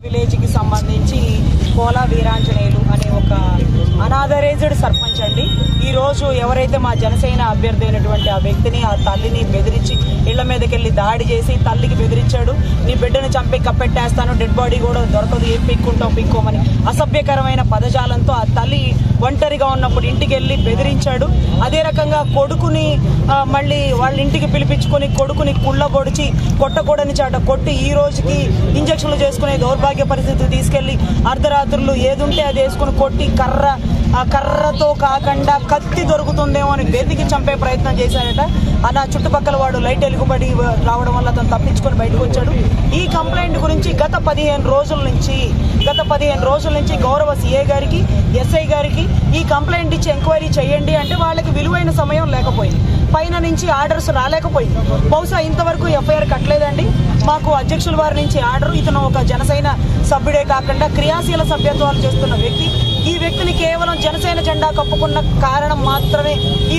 విలేజ్కి సంబంధించి కోలా వీరాంజనేయులు అనే ఒక అనాథరైజ్డ్ సర్పంచ్ అండి. ఈ రోజు ఎవరైతే మా జనసేన అభ్యర్థి అయినటువంటి ఆ వ్యక్తిని ఆ తల్లిని బెదిరించి ఇళ్ళ మీదకెళ్ళి దాడి చేసి తల్లికి బెదిరించాడు. నీ బిడ్డ కప్పెట్టేస్తాను డెడ్ బాడీ కూడా దొరకదు. ఏం పిక్కుంటావు పిక్కోమని. అసభ్యకరమైన పదజాలంతో ఆ తల్లి ఒంటరిగా ఉన్నప్పుడు ఇంటికి వెళ్ళి బెదిరించాడు. అదే రకంగా కొడుకుని మళ్ళీ వాళ్ళ ఇంటికి పిలిపించుకొని కొడుకుని కుళ్ళబొడిచి కొట్టకూడని చాట కొట్టి ఈ రోజుకి ఇంజక్షన్లు చేసుకునే దౌర్భాగ్య పరిస్థితి తీసుకెళ్ళి అర్ధరాత్రులు ఏదుంటే అది వేసుకుని కొట్టి కర్ర ఆ కర్రతో కాకుండా కత్తి దొరుకుతుందేమో అని వెతికి చంపే ప్రయత్నం చేశాడట ఆ నా చుట్టుపక్కల వాడు లైట్ ఎలుగుబడి రావడం వల్ల అతను తప్పించుకొని బయటకు వచ్చాడు. ఈ కంప్లైంట్ గురించి గత పదిహేను రోజుల నుంచి గత పదిహేను రోజుల నుంచి గౌరవ సీఏ గారికి ఎస్ఐ గారికి ఈ కంప్లైంట్ ఇచ్చి ఎంక్వైరీ చేయండి అంటే వాళ్ళకి విలువైన సమయం లేకపోయింది. పైన నుంచి ఆర్డర్స్ రాలేకపోయింది. బహుశా ఇంతవరకు ఎఫ్ఐఆర్ కట్టలేదండి. మాకు అధ్యక్షుల వారి నుంచి ఆర్డర్ ఇతను ఒక జనసేన సభ్యుడే కాకుండా క్రియాశీల సభ్యత్వాలు చేస్తున్న వ్యక్తి. ఈ వ్యక్తిని కేవలం జనసేన జెండా కప్పుకున్న కారణం మాత్రమే.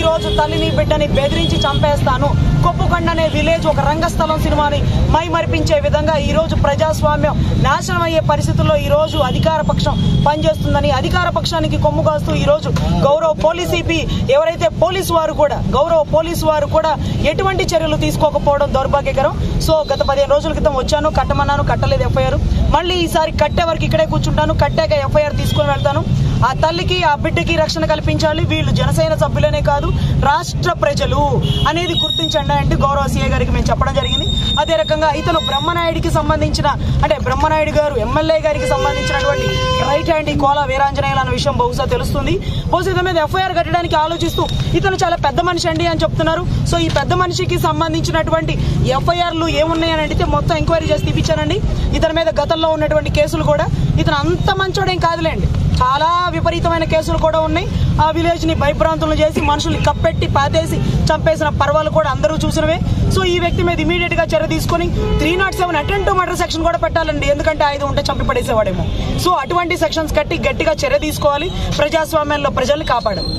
ఈ రోజు తల్లిని బిడ్డని బెదిరించి చంపేస్తాను. కొప్పుకొండ అనే విలేజ్ ఒక రంగస్థలం సినిమాని మైమరిపించే విధంగా ఈ రోజు ప్రజాస్వామ్యం నాశనం అయ్యే పరిస్థితుల్లో ఈ రోజు అధికార పక్షం పనిచేస్తుందని అధికార పక్షానికి కొమ్ము కాస్తూ ఈ రోజు గౌరవ పోలీస్ ఈపీ ఎవరైతే పోలీసు వారు కూడా గౌరవ పోలీసు వారు కూడా ఎటువంటి చర్యలు తీసుకోకపోవడం దౌర్భాగ్యకరం. సో గత పదిహేను రోజుల క్రితం వచ్చాను కట్టమన్నాను కట్టలేదు ఎఫ్ఐఆర్. మళ్ళీ ఈసారి కట్టే వరకు ఇక్కడే కూర్చుంటాను కట్టాక ఎఫ్ఐఆర్ తీసుకొని వెళ్తాను. ఆ తల్లికి ఆ బిడ్డకి రక్షణ కల్పించాలి. వీళ్ళు జనసేన సభ్యులనే కాదు రాష్ట్ర ప్రజలు అనేది గుర్తించండి అంటే గౌరవ సీఏ గారికి మేము చెప్పడం జరిగింది. అదే రకంగా ఇతను బ్రహ్మనాయుడికి సంబంధించిన అంటే బ్రహ్మనాయుడు గారు ఎమ్మెల్యే గారికి సంబంధించినటువంటి రైట్ హ్యాండ్ ఈ కోల వీరాంజనేయులు అన్న విషయం బహుశా తెలుస్తుంది. బహుశా ఇతని మీద ఎఫ్ఐఆర్ కట్టడానికి ఆలోచిస్తూ ఇతను చాలా పెద్ద మనిషి అండి అని చెప్తున్నారు. సో ఈ పెద్ద మనిషికి సంబంధించినటువంటి ఎఫ్ఐఆర్లు ఏమున్నాయని అడిగితే మొత్తం ఎంక్వైరీ చేసి తీపించానండి ఇతని మీద గతంలో ఉన్నటువంటి కేసులు కూడా. ఇతను అంత మంచోడేం కాదులేండి. చాలా విపరీతమైన కేసులు కూడా ఉన్నాయి. ఆ విలేజ్ని భయభ్రాంతులను చేసి మనుషుల్ని కప్పెట్టి పాతేసి చంపేసిన పర్వాలు కూడా అందరూ చూసినవే. సో ఈ వ్యక్తి మీద ఇమీడియట్గా చర్య తీసుకొని three not seven attentive murder section కూడా పెట్టాలండి. ఎందుకంటే ఐదు ఉంటే చంపి పడేసేవాడేమో. సో అటువంటి సెక్షన్స్ కట్టి గట్టిగా చర్య తీసుకోవాలి. ప్రజాస్వామ్యంలో ప్రజల్ని కాపాడాలి.